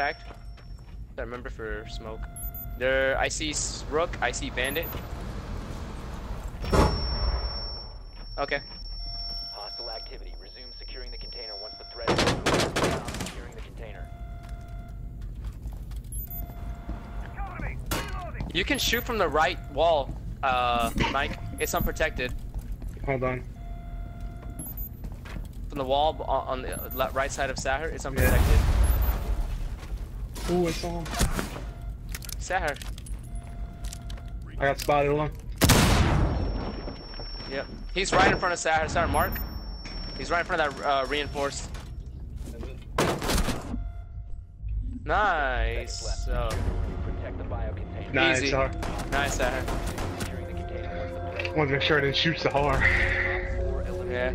packed. I remember for smoke. There, I see Rook. I see Bandit. Okay. Hostile activity. Resume securing the container once the threat is over. Securing the container. You can shoot from the right wall, uh, Mike. It's unprotected. Hold on. From the wall on on the right side of Sahar, it's unprotected. Ooh, I saw him. Sahar. I got spotted on. Yep. He's right in front of Sahar. Sahar, Mark. He's right in front of that uh, reinforced. Nice. So, Protect the bio container. Nice, Easy. Sahar. nice, Sahar. Securing the container once the threat Wanted to make sure I didn't shoot Sahar. Yeah.